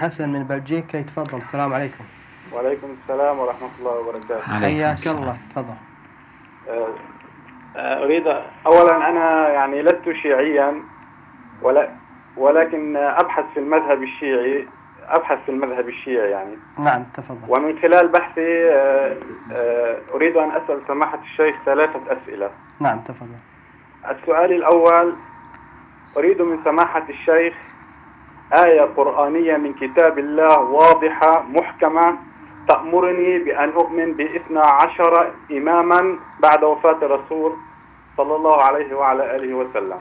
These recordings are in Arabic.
حسن من بلجيكا يتفضل. السلام عليكم. وعليكم السلام ورحمة الله وبركاته. حياك الله. تفضل. آه، آه، أريد أولا أنا يعني لست شيعيا ولا ولكن أبحث في المذهب الشيعي أبحث في المذهب الشيعي يعني. نعم تفضل. ومن خلال بحثي آه، أريد أن أسأل سماحة الشيخ ثلاثة أسئلة. نعم تفضل. السؤال الأول أريد من سماحة الشيخ آية قرآنية من كتاب الله واضحة محكمة تأمرني بأن أؤمن باثنا عشر إماما بعد وفاة الرسول صلى الله عليه وعلى آله وسلم.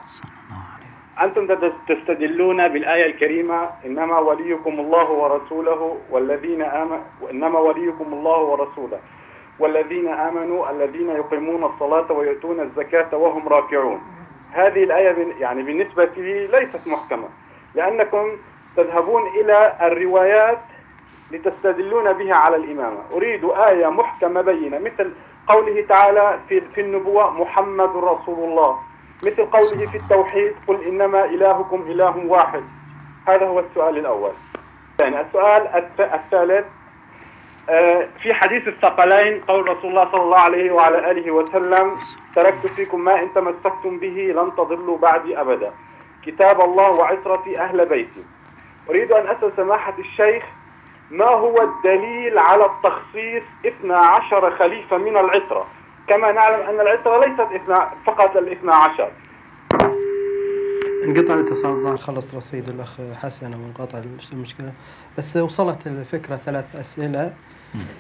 أنتم تستدلون بالآية الكريمة إنما وليكم الله ورسوله والذين آمنوا إنما وليكم الله ورسوله والذين آمنوا الذين يقيمون الصلاة ويؤتون الزكاة وهم راكعون. هذه الآية يعني بالنسبة لي ليست محكمة. لأنكم تذهبون إلى الروايات لتستدلون بها على الإمامة. أريد آية محكمة بينة مثل قوله تعالى في, في النبوة محمد رسول الله مثل قوله في التوحيد قل إنما إلهكم إله واحد هذا هو السؤال الأول. يعني السؤال الثالث آه، في حديث الثقلين قول رسول الله صلى الله عليه وعلى آله وسلم تركت فيكم ما إن تمسكتم به لن تضلوا بعدي أبدا كتاب الله وعترتي أهل بيتي. أريد أن أسأل سماحة الشيخ ما هو الدليل على التخصيص 12 خليفة من العترة؟ كما نعلم أن العترة ليست فقط الاثنى عشر. انقطع الاتصال الظاهر خلص رصيد الأخ حسن وانقطع المشكلة. بس وصلت الفكرة ثلاث أسئلة.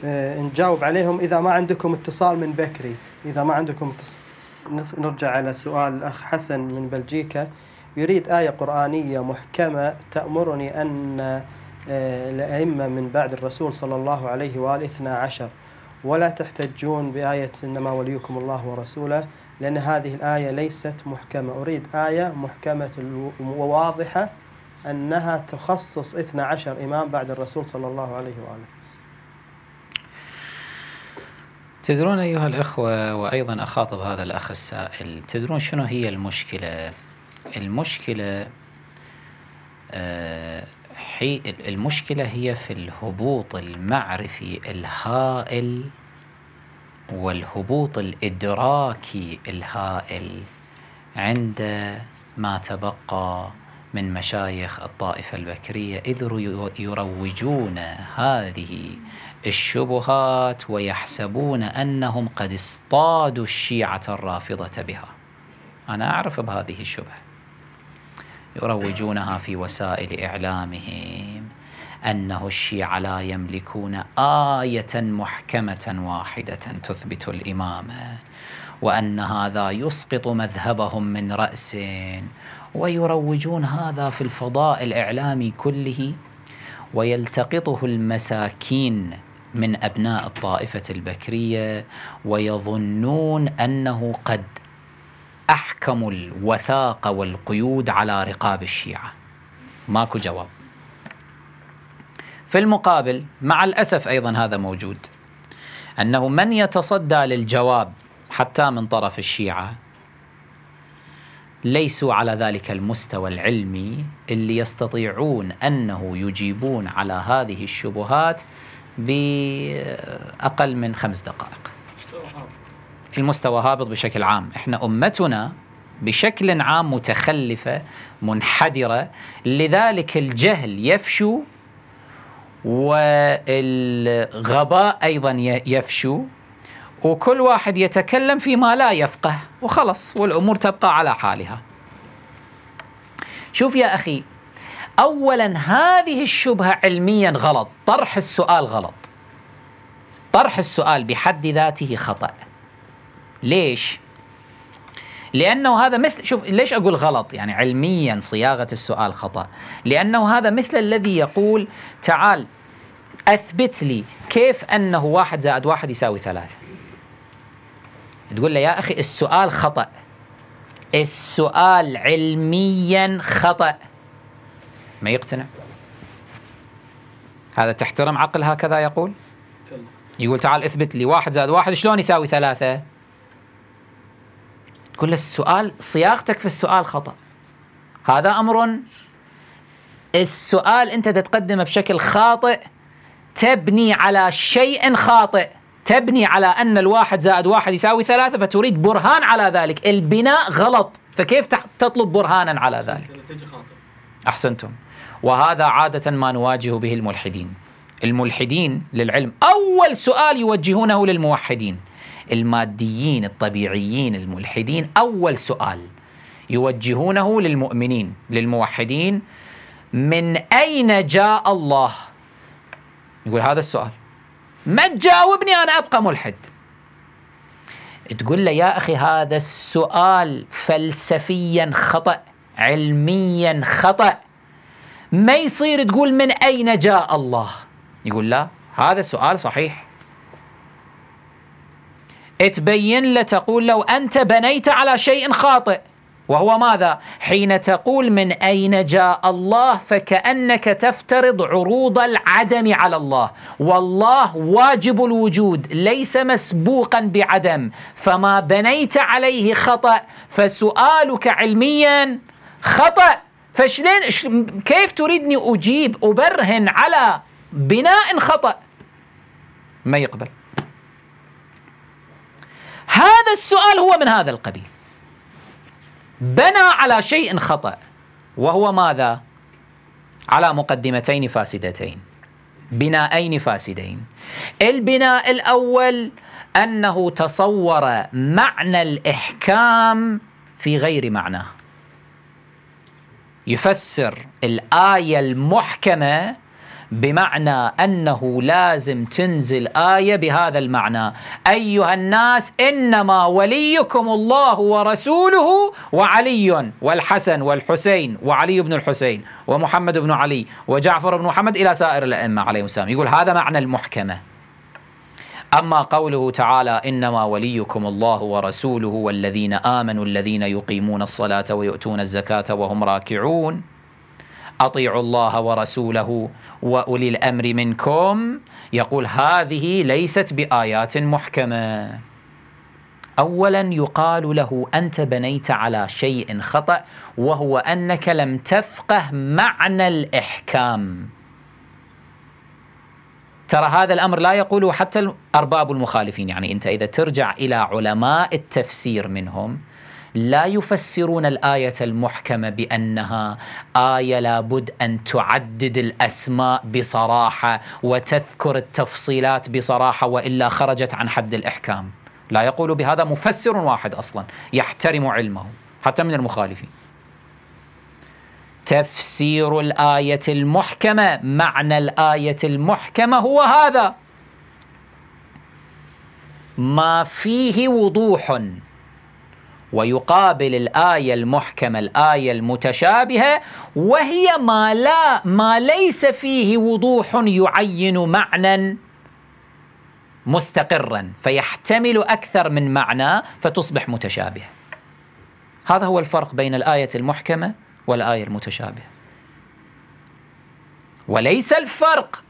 آه، نجاوب عليهم. إذا ما عندكم اتصال من بكري إذا ما عندكم اتصال نرجع على سؤال الأخ حسن من بلجيكا. يريد آية قرآنية محكمة تأمرني أن آه، الأئمة من بعد الرسول صلى الله عليه وآله 12 ولا تحتجون بآية إنما وليكم الله ورسوله لأن هذه الآية ليست محكمة. أريد آية محكمة وواضحة أنها تخصص 12 إمام بعد الرسول صلى الله عليه وآله. تدرون أيها الأخوة وأيضا أخاطب هذا الأخ السائل تدرون شنو هي المشكلة؟ المشكلة آه حي المشكلة هي في الهبوط المعرفي الهائل والهبوط الإدراكي الهائل عند ما تبقى من مشايخ الطائفة البكرية إذ يروجون هذه الشبهات ويحسبون أنهم قد اصطادوا الشيعة الرافضة بها. أنا أعرف بهذه الشبهة. يروجونها في وسائل إعلامهم أنه الشيعة لا يملكون آية محكمة واحدة تثبت الإمامة وأن هذا يسقط مذهبهم من رأس ويروجون هذا في الفضاء الإعلامي كله ويلتقطه المساكين من أبناء الطائفة البكرية ويظنون أنه قد أحكموا الوثاق والقيود على رقاب الشيعة. ماكو جواب. في المقابل مع الأسف أيضا هذا موجود أنه من يتصدى للجواب حتى من طرف الشيعة ليسوا على ذلك المستوى العلمي اللي يستطيعون أنه يجيبون على هذه الشبهات بأقل من خمس دقائق. المستوى هابط بشكل عام. إحنا أمتنا بشكل عام متخلفة منحدرة. لذلك الجهل يفشو والغباء أيضا يفشو. وكل واحد يتكلم فيما لا يفقه وخلص والأمور تبقى على حالها. شوف يا أخي اولا هذه الشبهة علميا غلط طرح السؤال غلط. طرح السؤال بحد ذاته خطأ. ليش؟ لأنه هذا مثل شوف ليش أقول غلط؟ يعني علميا صياغة السؤال خطأ. لأنه هذا مثل الذي يقول تعال أثبت لي كيف أنه واحد زائد واحد يساوي ثلاثة. تقول له يا أخي السؤال خطأ. السؤال علميا خطأ. ما يقتنع؟ هذا تحترم عقل هكذا يقول؟ يقول تعال أثبت لي واحد زائد واحد شلون يساوي ثلاثة؟ تقول السؤال صياغتك في السؤال خطأ. هذا أمر السؤال أنت تتقدمه بشكل خاطئ تبني على شيء خاطئ. تبني على أن الواحد زائد واحد يساوي ثلاثة فتريد برهان على ذلك. البناء غلط. فكيف تطلب برهانا على ذلك؟ أحسنتم. وهذا عادة ما نواجه به الملحدين. الملحدين للعلم. أول سؤال يوجهونه للموحدين. الماديين الطبيعيين الملحدين أول سؤال يوجهونه للمؤمنين للموحدين من أين جاء الله؟ يقول هذا السؤال. ما تجاوبني أنا أبقى ملحد. تقول له يا أخي هذا السؤال فلسفيا خطأ علميا خطأ. ما يصير تقول من أين جاء الله؟ يقول لا هذا السؤال صحيح. تبين له تقول لو أنت بنيت على شيء خاطئ. وهو ماذا؟ حين تقول من أين جاء الله فكأنك تفترض عروض العدم على الله. والله واجب الوجود ليس مسبوقا بعدم. فما بنيت عليه خطأ فسؤالك علميا خطأ. فشلين كيف تريدني أجيب أبرهن على بناء خطأ؟ ما يقبل. هذا السؤال هو من هذا القبيل. بنى على شيء خطأ وهو ماذا؟ على مقدمتين فاسدتين بناءين فاسدين. البناء الأول أنه تصور معنى الإحكام في غير معناه. يفسر الآية المحكمة بمعنى أنه لازم تنزل آية بهذا المعنى. أيها الناس إنما وليكم الله ورسوله وعلي والحسن والحسين وعلي بن الحسين ومحمد بن علي وجعفر بن محمد إلى سائر الأئمة عليهم السلام. يقول هذا معنى المحكمة. أما قوله تعالى إنما وليكم الله ورسوله والذين آمنوا الذين يقيمون الصلاة ويؤتون الزكاة وهم راكعون أطيعوا الله ورسوله وأولي الأمر منكم. يقول هذه ليست بآيات محكمة. اولا يقال له أنت بنيت على شيء خطأ وهو أنك لم تفقه معنى الإحكام. ترى هذا الأمر لا يقوله حتى الأرباب المخالفين يعني أنت إذا ترجع إلى علماء التفسير منهم لا يفسرون الآية المحكمة بأنها آية لابد أن تعدد الأسماء بصراحة وتذكر التفصيلات بصراحة وإلا خرجت عن حد الإحكام. لا يقول بهذا مفسر واحد أصلا يحترم علمه حتى من المخالفين. تفسير الآية المحكمة معنى الآية المحكمة هو هذا. ما فيه وضوح. ويقابل الآية المحكمة الآية المتشابهة وهي ما لا ما ليس فيه وضوح يعين معنى مستقرا فيحتمل أكثر من معنى فتصبح متشابهة. هذا هو الفرق بين الآية المحكمة والآية المتشابهة. وليس الفرق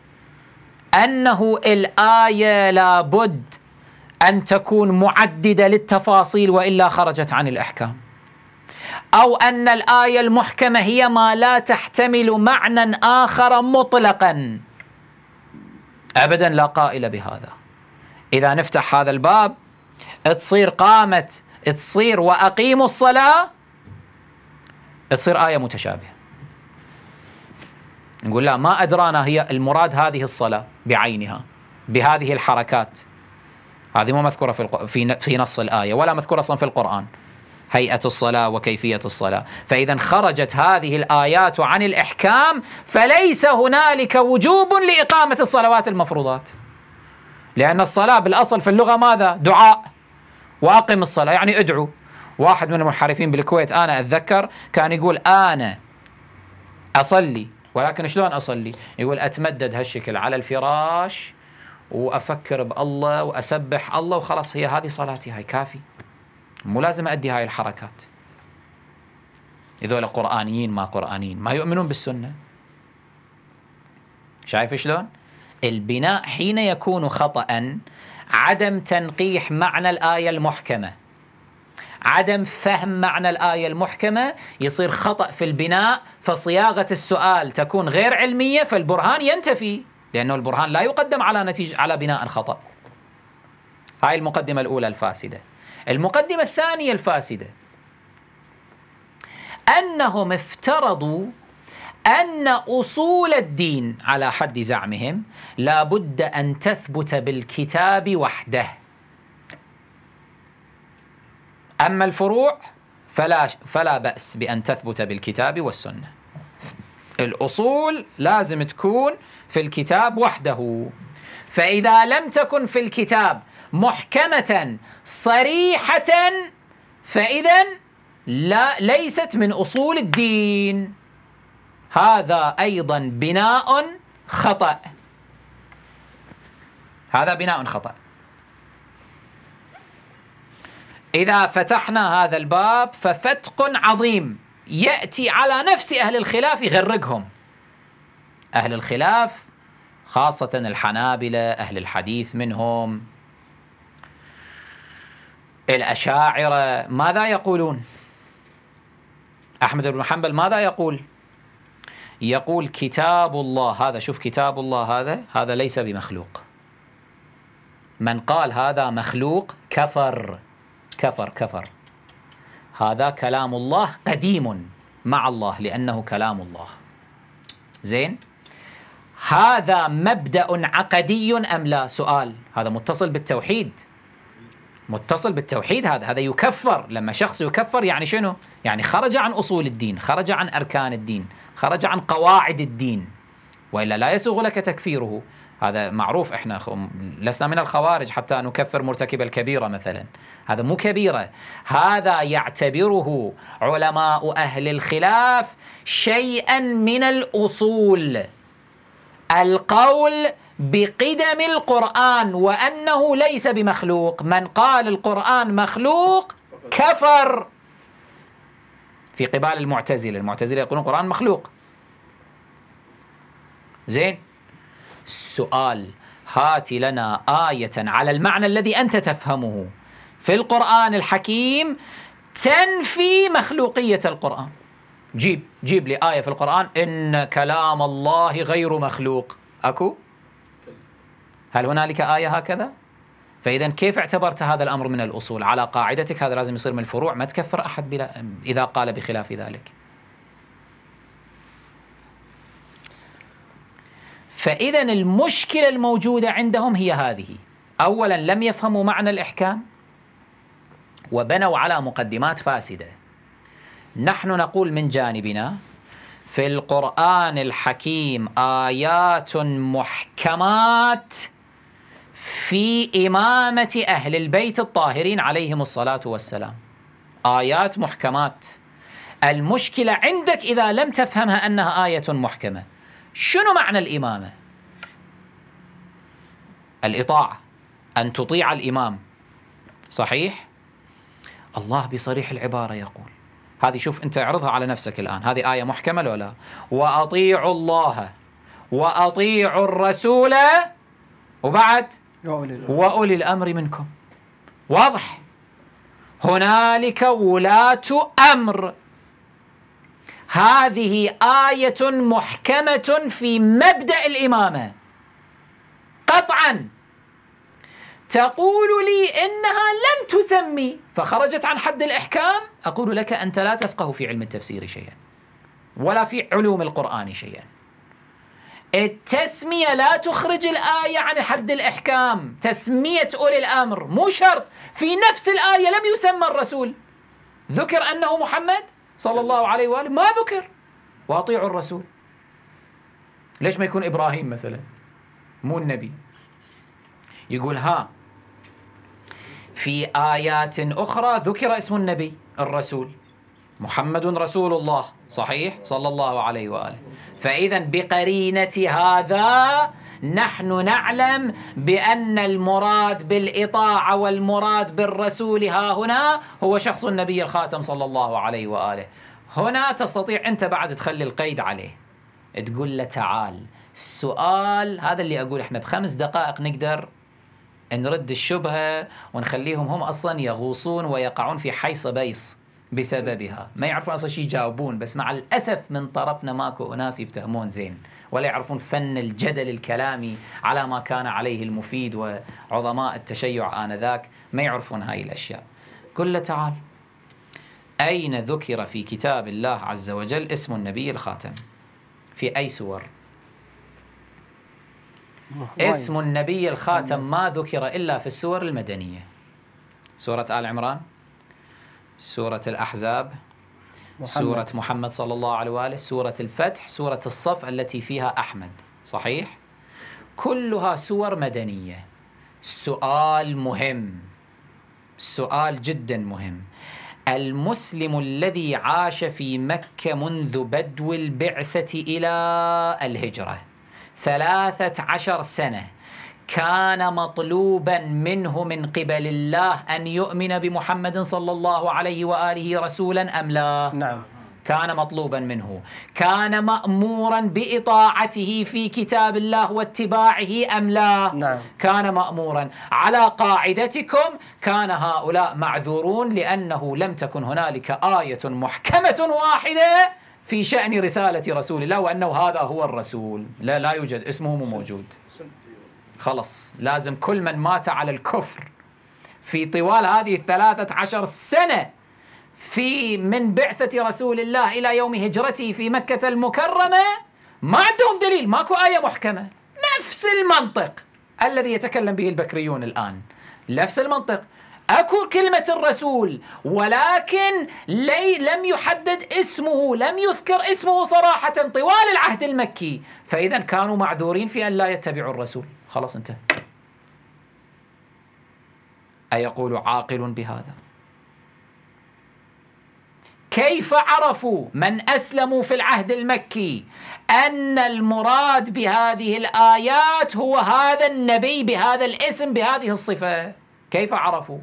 أنه الآية لابد أن تكون معددة للتفاصيل وإلا خرجت عن الأحكام. أو أن الآية المحكمة هي ما لا تحتمل معنى آخر مطلقا. ابدا لا قائل بهذا. إذا نفتح هذا الباب تصير قامت تصير وأقيموا الصلاة تصير آية متشابهة. نقول لا ما أدرانا هي المراد هذه الصلاة بعينها بهذه الحركات. هذه مو مذكورة في في في نص الآية ولا مذكورة أصلا في القرآن. هيئة الصلاة وكيفية الصلاة. فإذا خرجت هذه الآيات عن الإحكام فليس هنالك وجوب لإقامة الصلوات المفروضات. لأن الصلاة بالأصل في اللغة ماذا؟ دعاء. وأقم الصلاة يعني ادعو. واحد من المنحرفين بالكويت أنا أتذكر كان يقول أنا أصلي. ولكن شلون أصلي؟ يقول أتمدد هالشكل على الفراش وأفكر بالله وأسبح الله وخلاص هي هذه صلاتي هاي كافي. مو لازم أدي هاي الحركات. هذول قرآنيين ما قرآنيين ما يؤمنون بالسنة. شايف شلون؟ البناء حين يكون خطا عدم تنقيح معنى الآية المحكمة. عدم فهم معنى الآية المحكمة يصير خطأ في البناء فصياغة السؤال تكون غير علمية فالبرهان ينتفي. لأنه البرهان لا يقدم على نتيجة على بناء خطأ. هاي المقدمة الأولى الفاسدة. المقدمة الثانية الفاسدة. أنهم افترضوا أن أصول الدين على حد زعمهم لا بد أن تثبت بالكتاب وحده. أما الفروع فلا فلا بأس بأن تثبت بالكتاب والسنة. الأصول لازم تكون في الكتاب وحده. فإذا لم تكن في الكتاب محكمة صريحة فإذا لا ليست من أصول الدين. هذا أيضا بناء خطأ. هذا بناء خطأ. إذا فتحنا هذا الباب ففتق عظيم. يأتي على نفس أهل الخلاف يغرقهم. أهل الخلاف خاصة الحنابلة أهل الحديث منهم. الأشاعرة ماذا يقولون؟ أحمد بن حنبل ماذا يقول؟ يقول كتاب الله هذا شوف كتاب الله هذا هذا ليس بمخلوق. من قال هذا مخلوق كفر. كفر كفر. هذا كلام الله قديم مع الله لأنه كلام الله. زين؟ هذا مبدأ عقدي أم لا؟ سؤال. هذا متصل بالتوحيد. متصل بالتوحيد هذا. هذا يكفر. لما شخص يكفر يعني شنو؟ يعني خرج عن أصول الدين خرج عن أركان الدين خرج عن قواعد الدين. وإلا لا يسوغ لك تكفيره. هذا معروف إحنا لسنا من الخوارج حتى نكفر مرتكب الكبيرة مثلا. هذا مو كبيرة. هذا يعتبره علماء أهل الخلاف شيئا من الأصول. القول بقدم القرآن وأنه ليس بمخلوق. من قال القرآن مخلوق كفر. في قبال المعتزلة المعتزلة يقولون القرآن مخلوق. زين؟ السؤال هات لنا آية على المعنى الذي أنت تفهمه. في القرآن الحكيم تنفي مخلوقية القرآن. جيب جيب لي آية في القرآن. إن كلام الله غير مخلوق. أكو؟ هل هنالك آية هكذا؟ فإذا كيف اعتبرت هذا الأمر من الأصول؟ على قاعدتك هذا لازم يصير من الفروع. ما تكفر أحد بلا إذا قال بخلاف ذلك. فإذا المشكلة الموجودة عندهم هي هذه. أولا لم يفهموا معنى الإحكام وبنوا على مقدمات فاسدة. نحن نقول من جانبنا في القرآن الحكيم آيات محكمات في إمامة أهل البيت الطاهرين عليهم الصلاة والسلام. آيات محكمات. المشكلة عندك إذا لم تفهمها أنها آية محكمة. شنو معنى الإمامة؟ الإطاعة أن تطيع الإمام. صحيح؟ الله بصريح العبارة يقول. هذه شوف أنت اعرضها على نفسك الآن. هذه آية محكمة ولا؟ لا؟ وأطيعوا الله وأطيعوا الرسول وبعد؟ وأولي الأمر منكم. واضح؟ هنالك ولاة أمر. هذه آية محكمة في مبدأ الإمامة. قطعا. تقول لي إنها لم تسمي. فخرجت عن حد الإحكام. أقول لك أنت لا تفقه في علم التفسير شيئا. ولا في علوم القرآن شيئا. التسمية لا تخرج الآية عن حد الإحكام. تسمية أولي الأمر. مو شرط. في نفس الآية لم يسمى الرسول. ذكر أنه محمد؟ صلى الله عليه وآله ما ذكر. وأطيعوا الرسول. ليش ما يكون إبراهيم مثلا؟ مو النبي. يقول ها في آيات أخرى ذكر اسم النبي الرسول. محمد رسول الله. صحيح؟ صلى الله عليه وآله. فإذا بقرينة هذا نحن نعلم بأن المراد بالإطاعة والمراد بالرسول ها هنا هو شخص النبي الخاتم صلى الله عليه وآله. هنا تستطيع أنت بعد تخلي القيد عليه. تقول له تعال السؤال هذا اللي أقول إحنا بخمس دقائق نقدر نرد الشبهة ونخليهم هم أصلا يغوصون ويقعون في حيص بيص. بسببها. ما يعرفون أصلا شيء يجاوبون بس مع الأسف من طرفنا ماكو أناس يفتهمون زين. ولا يعرفون فن الجدل الكلامي على ما كان عليه المفيد وعظماء التشيع آنذاك. ما يعرفون هاي الأشياء. قل له تعال. أين ذكر في كتاب الله عز وجل اسم النبي الخاتم؟ في أي سور؟ اسم النبي الخاتم ما ذكر إلا في السور المدنية. سورة آل عمران. سورة الأحزاب محمد. سورة محمد صلى الله عليه وآله سورة الفتح سورة الصف التي فيها أحمد صحيح؟ كلها سور مدنية سؤال مهم سؤال جدا مهم المسلم الذي عاش في مكة منذ بدو البعثة إلى الهجرة ثلاثة عشر سنة كان مطلوبا منه من قبل الله أن يؤمن بمحمد صلى الله عليه وآله رسولا أم لا؟ نعم. كان مطلوبا منه. كان مأمورا بإطاعته في كتاب الله واتباعه أم لا؟ نعم. كان مأمورا. على قاعدتكم كان هؤلاء معذورون لأنه لم تكن هنالك آية محكمة واحدة في شأن رسالة رسول الله وأنه هذا هو الرسول. لا لا يوجد اسمه مو موجود. خلص. لازم كل من مات على الكفر في طوال هذه الثلاثة عشر سنة في من بعثة رسول الله إلى يوم هجرته في مكة المكرمة ما عندهم دليل ماكو آية محكمة. نفس المنطق الذي يتكلم به البكريون الآن. نفس المنطق. أكو كلمة الرسول ولكن لي لم يحدد اسمه لم يذكر اسمه صراحة طوال العهد المكي. فإذا كانوا معذورين في أن لا يتبعوا الرسول. خلاص انتهى. أيقول عاقل بهذا؟ كيف عرفوا من اسلموا في العهد المكي أن المراد بهذه الآيات هو هذا النبي بهذا الاسم بهذه الصفة؟ كيف عرفوا؟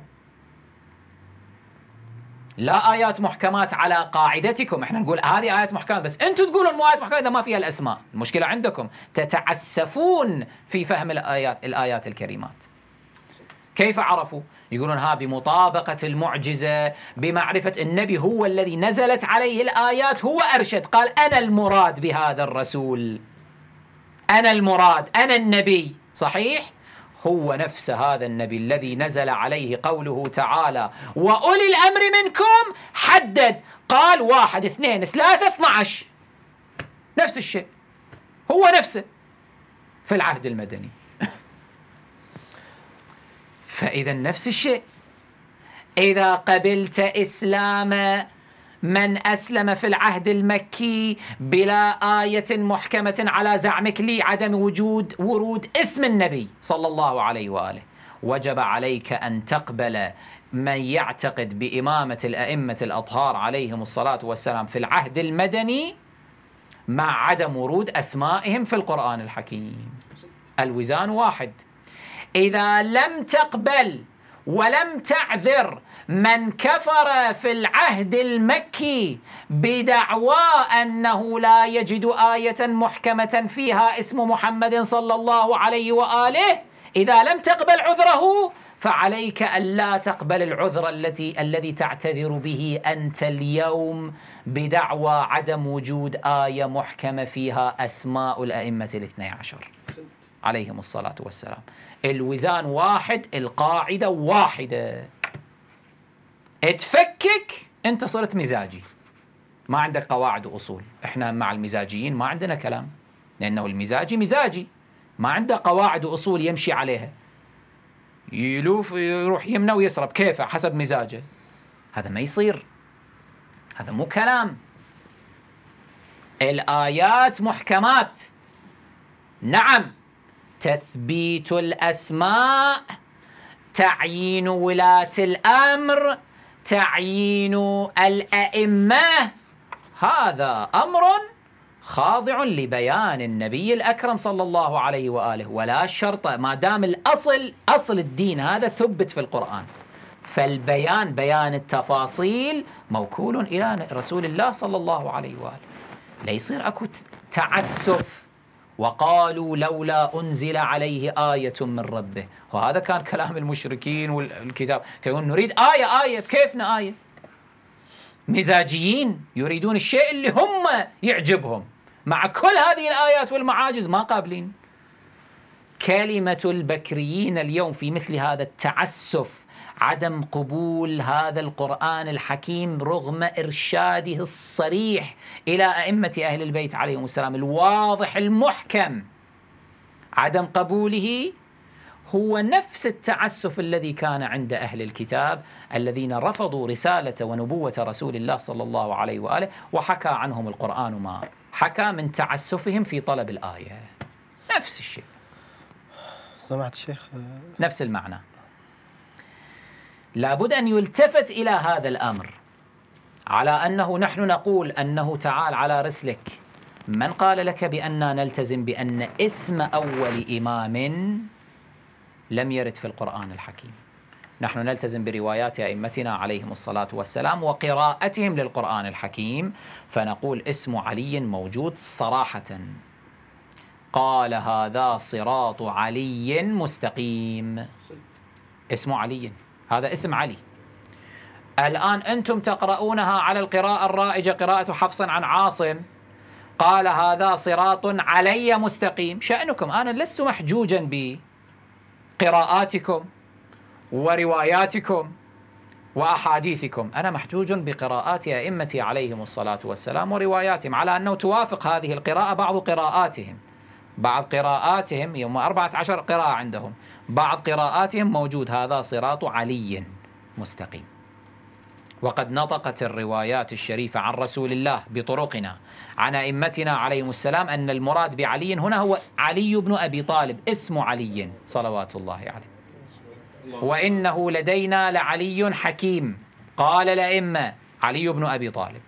لا آيات محكمات على قاعدتكم. إحنا نقول هذه آيات محكمات بس أنتم تقولون مو آيات محكمات إذا ما فيها الأسماء. المشكلة عندكم تتعسفون في فهم الآيات الآيات الكريمات. كيف عرفوا؟ يقولون ها بمطابقة المعجزة بمعرفة النبي هو الذي نزلت عليه الآيات هو أرشد. قال أنا المراد بهذا الرسول. أنا المراد أنا النبي. صحيح؟ هو نفس هذا النبي الذي نزل عليه قوله تعالى وأولي الأمر منكم حدد. قال واحد اثنين ثلاثة 12 نفس الشيء. هو نفسه في العهد المدني. فإذا نفس الشيء. إذا قبلت إسلام من أسلم في العهد المكي بلا آية محكمة على زعمك لعدم وجود ورود اسم النبي صلى الله عليه وآله. وجب عليك أن تقبل من يعتقد بإمامة الأئمة الأطهار عليهم الصلاة والسلام في العهد المدني مع عدم ورود أسمائهم في القرآن الحكيم. الوزان واحد. إذا لم تقبل ولم تعذر من كفر في العهد المكي بدعوى أنه لا يجد آية محكمة فيها اسم محمد صلى الله عليه وآله. إذا لم تقبل عذره فعليك ألا تقبل العذر التي الذي تعتذر به أنت اليوم بدعوى عدم وجود آية محكمة فيها أسماء الأئمة الاثني عشر. عليهم الصلاة والسلام. الوزان واحد القاعدة واحدة. تفكك انت صرت مزاجي. ما عندك قواعد وأصول. إحنا مع المزاجيين ما عندنا كلام. لأنه المزاجي مزاجي. ما عنده قواعد وأصول يمشي عليها. يلوف يروح يمنى ويسرب. كيفه حسب مزاجه. هذا ما يصير. هذا مو كلام. الآيات محكمات. نعم. تثبيت الأسماء تعيين ولاة الأمر تعيين الأئمة. هذا أمر خاضع لبيان النبي الأكرم صلى الله عليه وآله. ولا شرط ما دام الأصل أصل الدين هذا ثبت في القرآن. فالبيان بيان التفاصيل موكول إلى رسول الله صلى الله عليه وآله. لا يصير أكو تعسف. وقالوا لولا أنزل عليه آية من ربه. وهذا كان كلام المشركين والكتاب. كانوا نريد آية آية كيفنا آية؟ مزاجيين يريدون الشيء اللي هم يعجبهم. مع كل هذه الآيات والمعاجز ما قابلين. كلمة البكريين اليوم في مثل هذا التعسف عدم قبول هذا القرآن الحكيم رغم إرشاده الصريح إلى أئمة أهل البيت عليهم السلام. الواضح المحكم عدم قبوله هو نفس التعسف الذي كان عند أهل الكتاب الذين رفضوا رسالة ونبوة رسول الله صلى الله عليه وآله وحكى عنهم القرآن ما حكى من تعسفهم في طلب الآية. نفس الشيء. سمعت الشيخ نفس المعنى. لابد أن يلتفت إلى هذا الأمر. على أنه نحن نقول أنه تعال على رسلك. من قال لك بأننا نلتزم بأن اسم أول إمام لم يرد في القرآن الحكيم؟ نحن نلتزم بروايات أئمتنا عليهم الصلاة والسلام وقراءتهم للقرآن الحكيم فنقول اسم علي موجود صراحة. قال هذا صراط علي مستقيم. اسم علي. هذا اسم علي. الآن أنتم تقرؤونها على القراءة الرائجة قراءة حفص عن عاصم. قال هذا صراط علي مستقيم. شأنكم أنا لست محجوجا بقراءاتكم ورواياتكم وأحاديثكم. أنا محجوج بقراءات أئمتي عليهم الصلاة والسلام ورواياتهم على أنه توافق هذه القراءة بعض قراءاتهم. بعض قراءاتهم يوم 14 قراءة عندهم. بعض قراءاتهم موجود هذا صراط علي مستقيم. وقد نطقت الروايات الشريفة عن رسول الله بطرقنا عن أئمتنا عليهم السلام أن المراد بعلي هنا هو علي بن أبي طالب اسم علي صلوات الله عليه. وإنه لدينا لعلي حكيم قال الأئمة علي بن أبي طالب.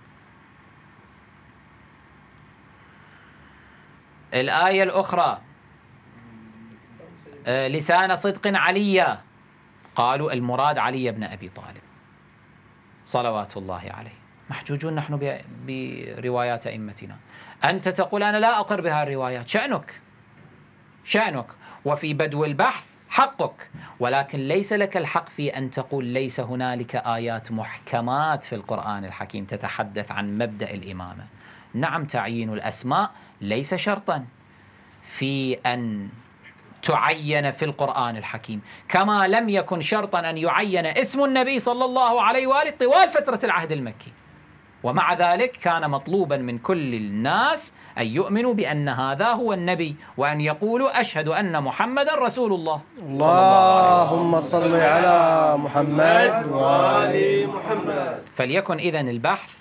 الآية الأخرى. آه، لسان صدق عليا قالوا المراد علي بن أبي طالب. صلوات الله عليه. محجوجون نحن بروايات أئمتنا. أنت تقول أنا لا أقر بها الروايات. شأنك. شأنك. وفي بدو البحث حقك. ولكن ليس لك الحق في أن تقول ليس هنالك آيات محكمات في القرآن الحكيم تتحدث عن مبدأ الإمامة. نعم تعيين الأسماء. ليس شرطا في أن تعين في القرآن الحكيم. كما لم يكن شرطا أن يعين اسم النبي صلى الله عليه وآله طوال فترة العهد المكي. ومع ذلك كان مطلوبا من كل الناس أن يؤمنوا بأن هذا هو النبي وأن يقولوا أشهد أن محمدا رسول الله. اللهم صل على محمد وآل محمد. فليكن إذن البحث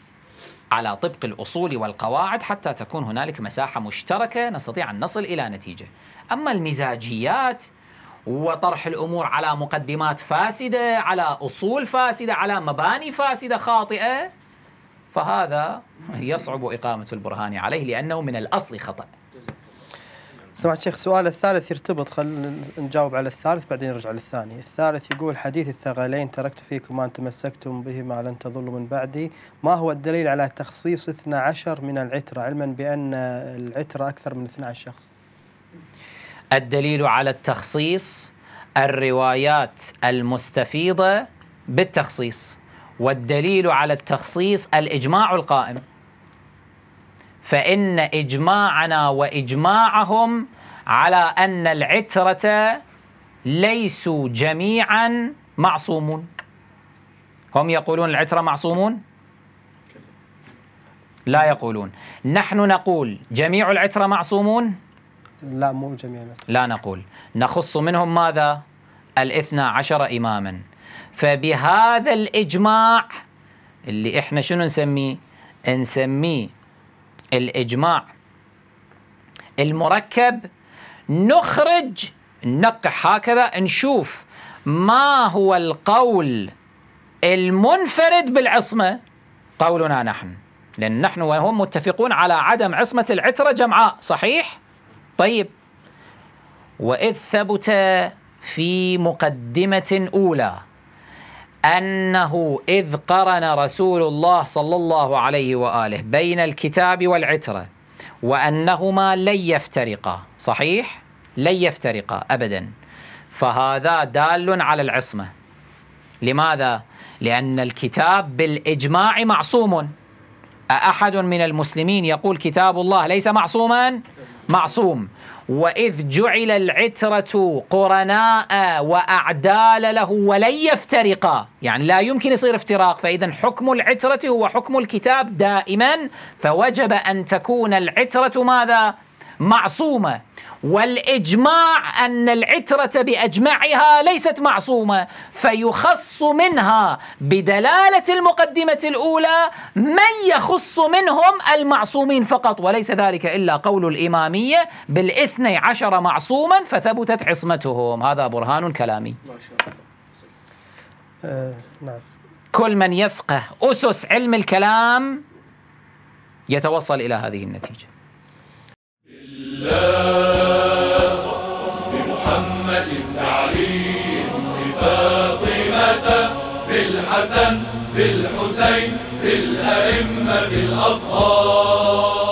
على طبق الأصول والقواعد حتى تكون هنالك مساحة مشتركة نستطيع أن نصل إلى نتيجة. أما المزاجيات وطرح الأمور على مقدمات فاسدة على أصول فاسدة على مباني فاسدة خاطئة فهذا يصعب إقامة البرهان عليه لأنه من الأصل خطأ. سمعت شيخ سؤال الثالث يرتبط خل نجاوب على الثالث بعدين نرجع للثاني. الثالث يقول حديث الثقلين تركت فيكم ما تمسكتم به ما لن تضلوا من بعدي. ما هو الدليل على تخصيص 12 من العترة؟ علما بأن العترة أكثر من 12 شخص. الدليل على التخصيص الروايات المستفيضة بالتخصيص والدليل على التخصيص الإجماع القائم. فإن إجماعنا وإجماعهم على أن العترة ليسوا جميعا معصومون. هم يقولون العترة معصومون؟ لا يقولون. نحن نقول جميع العترة معصومون؟ لا مو جميع العترة. لا نقول. نخص منهم ماذا؟ الاثنى عشر إماما. فبهذا الإجماع اللي إحنا شنو نسميه؟ نسميه الإجماع المركب نخرج نقح هكذا نشوف ما هو القول المنفرد بالعصمة قولنا نحن لأن نحن وهم متفقون على عدم عصمة العترة جمعاء صحيح؟ طيب وإذ ثبت في مقدمة أولى أنه إذ قرن رسول الله صلى الله عليه وآله بين الكتاب والعترة وأنهما لن يفترقا. صحيح؟ لن يفترقا أبدا. فهذا دال على العصمة. لماذا؟ لأن الكتاب بالإجماع معصوم. أحد من المسلمين يقول كتاب الله ليس معصوما؟ معصوم. وإذ جعل العترة قرناء وأعدال له ولن يفترقا يعني لا يمكن يصير افتراق فإذا حكم العترة هو حكم الكتاب دائما فوجب أن تكون العترة ماذا؟ معصومة. والإجماع أن العترة بأجمعها ليست معصومة فيخص منها بدلالة المقدمة الأولى من يخص منهم المعصومين فقط وليس ذلك إلا قول الإمامية بالإثني عشر معصوما فثبتت عصمتهم. هذا برهان كلامي. ما شاء الله. آه نعم. كل من يفقه أسس علم الكلام يتوصل إلى هذه النتيجة. الله بمحمد بن علي بفاطمة بالحسن بالحسين بالأئمة الأطهار